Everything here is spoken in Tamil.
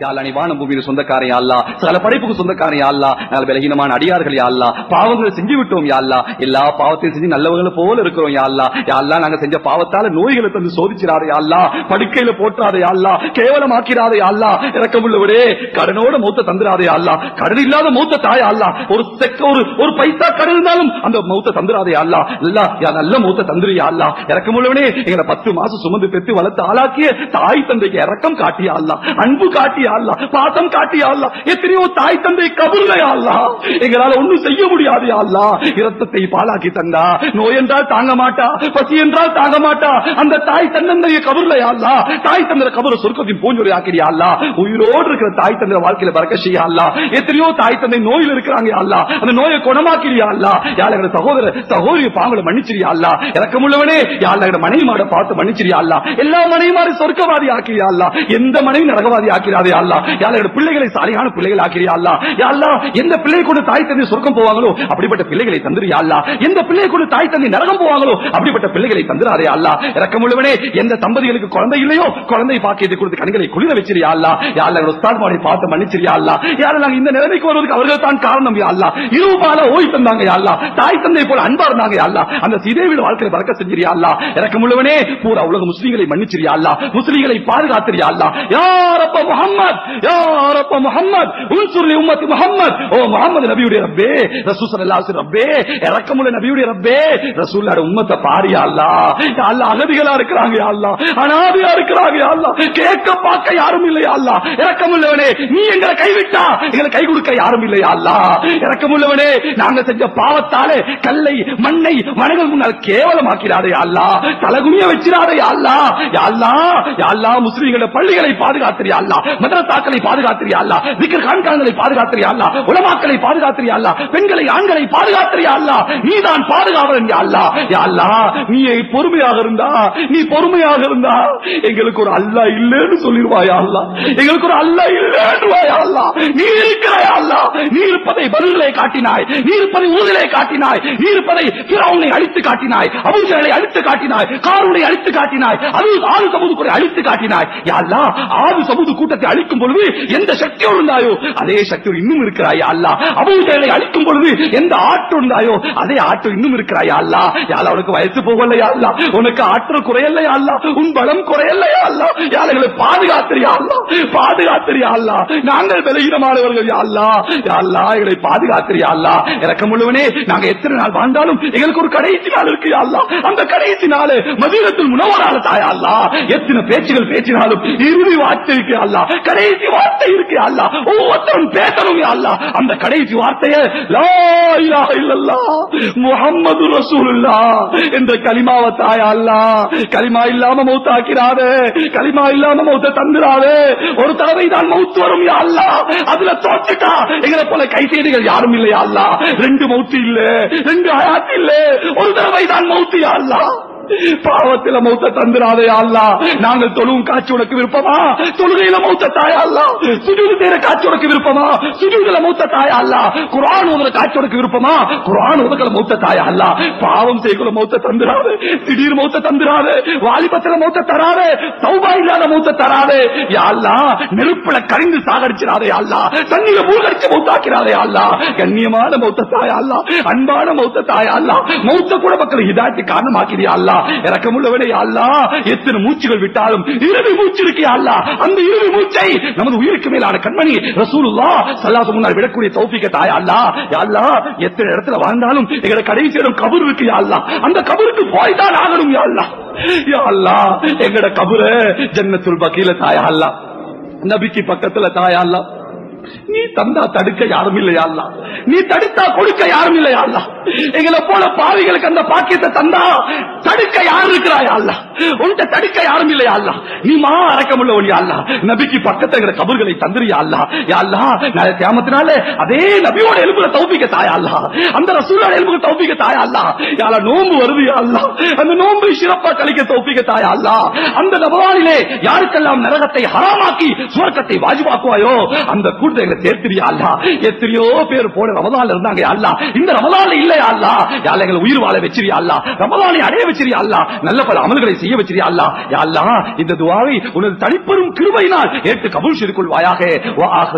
யாழ்லா நீ வானம் பூமியின் சகல படைப்புக்கு பலகீனமான அடியார்கள் பாவங்களை செஞ்சு விட்டோம் யாழ்லா எல்லா பாவத்தையும் செஞ்சு நல்லவங்களை போல இருக்கிறோம் யாழ்லா யாழ்லா நாங்க செஞ்ச பாவத்தால நோய்களை தந்து படுக்கையில இறக்கமுள்ளவரே கடனோட மூத்த தந்துடாதே அல்லா கடன் இல்லாத மூத்த தாய் அல்லா ஒரு செக்க ஒரு ஒரு பைசா கடன் இருந்தாலும் அந்த மூத்த தந்துடாதே அல்லா இல்ல யா நல்ல மூத்த தந்துரு அல்லா இறக்கமுள்ளவனே எங்களை பத்து மாசம் சுமந்து பெற்று வளர்த்து ஆளாக்கிய தாய் தந்தைக்கு இறக்கம் காட்டியா அன்பு காட்டியா பாசம் காட்டியா எத்தனையோ தாய் தந்தை கபுர்லையா அல்லா எங்களால ஒண்ணும் செய்ய முடியாது யா இரத்தத்தை பாலாக்கி தந்தா? நோய் என்றால் தாங்க மாட்டா? பசி என்றால் தாங்க மாட்டா? அந்த தாய் தந்தைய கபுர்லையா அல்லா தாய் தந்திர கபுர சொர்க்கத்தின் பூஞ்சொலி ஆக்கிறியா உயிரோடு இருக்கிற தாய் தந்திர வாழ்க்கையில பறக்க செய்யா எத்தனையோ தாய் தந்தை நோயில் இருக்கிறாங்க யா அந்த நோயை குணமாக்கிறியா அல்லா யாழ் சகோதர சகோதரி பாவங்களை மன்னிச்சிரியா அல்லா இறக்கமுள்ளவனே யாழ் மனைவி மாட பார்த்து மன்னிச்சிரியா எல்லா மனைவி மாறி சொர்க்கவாதி ஆக்கிறியா எந்த மனைவி நரகவாதி ஆக்கிறாதே அல்லா யாரோட பிள்ளைகளை சாலையான பிள்ளைகள் ஆக்கிறியா அல்லா யா எந்த பிள்ளை கொண்டு தாய் தந்தை சொர்க்கம் போவாங்களோ அப்படிப்பட்ட பிள்ளைகளை தந்துரியா அல்லா எந்த பிள்ளை கொண்டு தாய் தந்தை நரகம் போவாங்களோ அப்படிப்பட்ட பிள்ளைகளை தந்துராதே அல்லா இறக்கமுள்ளவனே எந்த தம்பதிகளுக்கு குழந்தை இல்லையோ குழந்தை பாக்கியத்தை கொடுத்து கண்களை குளிர வச்சிரியா அல்லா யாழ் உஸ்தாத் மாடி பார்த்து மன்னிச்சிரியா அல்லா யாழ் நாங்க இந்த நிலைமைக்கு வருவதற்கு அவர்கள் தான் காரணம் யா அல்லா இருபால ஓய் தந்தாங்க யா அல்லா தாய் தந்தை போல அன்பா இருந்தாங்க யா அல்லா அந்த சீதேவியோட வாழ்க்கையை பறக்க செஞ்சிரியா அல்லா இறக்கமுள்ளவனே பூரா உலக முஸ்லீம்களை மன்னிச்சிரியா அல்லா முஸ்லீம்களை பாதுகாத்திரியா அல்லா யாரப்ப முஹம்மத். யாரப்ப முஹம்மத். உன்சுர்லி உம்மத்தி முஹம்மத். ஓ முகம்மது நபியுடைய ரப்பே. ரசூல் ஸல்லல்லாஹு அலைஹி ரப்பே. இறக்கமுள்ள நபியுடைய ரப்பே. ரசூலுடைய உம்மத்தை பாரியா அல்லா யா அல்லா அகதிகளா இருக்கிறாங்க யா அல்லா அனாதையா இருக்கிறாங்க யா அல்லா கேட்க பார்க்க யாரும் இல்லையா அல்லா இறக்கமுள்ளவனே நீ எங்களை கைவிட்டா எங்களை கை கொடுக்க யாரும் இல்லையா அல்லா இறக்கமுள்ளவனே நாங்க செஞ்ச பாவத்தாலே கல்லை மண்ணை மனங்கள் முன்னால் கேவலமாக்கிறாரே அல்லா தலகுனிய வச்சிடாதே அல்லா அல்லா அல்லா முஸ்லீம்கள பள்ளிகளை பாதுகாத்திரியா அல்லா மதரசாக்களை பாதுகாத்திரியா அல்லா? விக்கர் கான்கான்களை பாதுகாத்திரியா அல்லா? உலமாக்களை பாதுகாத்திரியா அல்லா? பெண்களை ஆண்களை பாதுகாத்திரியா அல்லா? நீதான் பாதுகாவலன் யா அல்லா? யா அல்லா நீ பொறுமையாக இருந்தா நீ பொறுமையாக இருந்தா எங்களுக்கு ஒரு அல்லா இல்லைன்னு சொல்லிடுவாயா அல்லா? எங்களுக்கு ஒரு அல்லா இல்லைன்னு அல்லா? நீ இருக்கிறாயா அல்லா? நீ இருப்பதை பதில்களை காட்டினாய். நீ இருப்பதை ஊதலை காட்டினாய். நீ இருப்பதை பிறவுனை அழித்து காட்டினாய். அபூஜலை அழித்து காட்டினாய். காரூனை அழித்து காட்டினாய். அது ஆறு சமூது அழித்து காட்டினாய். அல்லா ஆறு சமூது கூட்டத்தை அழிக்கும் பொழுது எந்த சக்தியோடு இருந்தாயோ அதே சக்தியோடு இன்னும் இருக்கிறாயா அல்லா? அபூஜலை அழிக்கும் பொழுது எந்த ஆட்டு இருந்தாயோ அதே ஆட்டு இன்னும் இருக்கிறாயா அல்லா? யால உனக்கு வயசு போகலையா அல்லா? உனக்கு ஆற்றல் குறையலையா அல்லா? உன் பலம் குறையலையா அல்லா? யாழைகளை பாதுகாத்திரியா அல்லா? பாதுகாத்திரியா அல்லா? நாங்கள் பலகீனமானவர்கள் யா அல்லா? அல்லா எங்களை பாதுகாத்திரியா அல்லா? முழுவனே நாங்க எத்தனை நாள் வாழ்ந்தாலும் எங்களுக்கு ஒரு கடைசி நாள் இருக்கு அல்லா. அந்த கடைசி நாள் மதீனத்தில் முனவரால தாயா அல்லா? எத்தனை பேச்சுகள் பேசினாலும் இறுதி வார்த்தைக்கு அல்லா கடைசி வார்த்தை இருக்கு அல்லா ஒவ்வொருத்தரும் பேசணும் அல்லா அந்த கடைசி வார்த்தையை முகம்மது ரசூலுல்லா என்ற கலிமாவை தாயா அல்லா கலிமா இல்லாம மௌத்தாக்கிறாதே கலிமா இல்லாம மௌத்த தந்துராதே ஒரு தடவை தான் மௌத்து வரும் அல்லா அதுல தோத்துட்டா எங்களை போல கைசேடிகள் யாரும் இல்லையா அல்லா ரெண்டு மௌத்து இல்ல ரெண்டு ஆயாத்து இல்ல. ஒரு தடவை தான் மௌத்து அல்லா பாவத்தில மௌத்த தந்துராதே அல்லா நாங்கள் தொழுவும் காட்சி உனக்கு விருப்பமா? தொழுகையில மௌத்த தாயா அல்லா சுஜூது தேர காட்சி உனக்கு விருப்பமா? சுஜூதுல மௌத்த தாயா அல்லா குரான் உதற காட்சி உனக்கு விருப்பமா? குரான் ஓதுக்கல மௌத்த தாயா அல்லா பாவம் செய்யக்குள்ள மௌத்த தந்துராது. திடீர் மௌத்த தந்துராது. வாலிபத்துல மௌத்த தராது. சௌபா இல்லாத மௌத்த தராது. யா அல்லா நெருப்புல கரிந்து சாகடிச்சிடாதே அல்லா தண்ணீரை மூழ்கடிச்சு மௌத்தாக்கிறாதே அல்லா கண்ணியமான மௌத்த தாயா அல்லா அன்பான மௌத்த தாயா அல்லா மௌத்த கூட மக்கள் இதாச்சு காரணமாக்கிறியா அல்லா இறக்கமுள்ளவனே அல்லா எத்தனை மூச்சுகள் விட்டாலும் இறுதி மூச்சு இருக்கே அல்லா அந்த இறுதி மூச்சை நமது உயிருக்கு மேலான கண்மணி ரசூலுல்லா சல்லாசு முன்னால் விடக்கூடிய தௌபிக்க தாயா அல்லா அல்லா எத்தனை இடத்துல வாழ்ந்தாலும் எங்களை கடைசி இடம் கபர் இருக்கு அல்லா அந்த கபருக்கு போய் தான் ஆகணும் யா அல்லா அல்லா எங்கட கபுர ஜன்னத்துல் பக்கீல தாயா அல்லா நபிக்கு பக்கத்துல தாயா அல்லா நீ தந்தா தடுக்க யாரும் இல்லையா அல்லா நீ தடுத்தா கொடுக்க யாரும் இல்லையா அல்லா எங்களை போல பாவிகளுக்கு அந்த பாக்கியத்தை தந்தா தடுக்க யார் இருக்கிறாயா அல்ல? உன்கிட்ட தடுக்க யாரும் இல்லையா அல்ல? நீ மா அறக்கம் உள்ளவன் அல்லா? நபிக்கு பக்கத்துல கபர்களை தந்துறியா அல்ல? யா அல்லா நாளை தியாமத்தினால அதே நபியோட எலும்புல தௌபிக்க தாயா அல்ல? அந்த ரசூலோட எலும்புக்கு தௌபிக்க தாயா அல்ல? யாரா நோன்பு வருது அல்ல? அந்த நோன்பு சிறப்பா கழிக்க தௌபிக்க தாயா அல்ல? அந்த நபவானிலே யாருக்கெல்லாம் நரகத்தை ஹராமாக்கி சுவர்க்கத்தை வாஜிபாக்குவாயோ அந்த கூட்டத்தை எங்களை சேர்த்திரியா அல்ல? எத்தனையோ பேர் போன ரமதான்ல இருந்தாங்க அல்ல? இந்த ரமதான்ல இல்ல இல்லையா அல்லா யாழ்லா எங்களை உயிர் வாழ வச்சிரியா அல்லா ரமதானை அடைய வச்சிரியா அல்லா நல்ல பல அமல்களை செய்ய வச்சிரியா அல்லா யா இந்த துவாவை உனது தனிப்பெரும் கிருபையினால் ஏற்று கபூல் செய்து கொள்வாயாக. வா ஆஹ்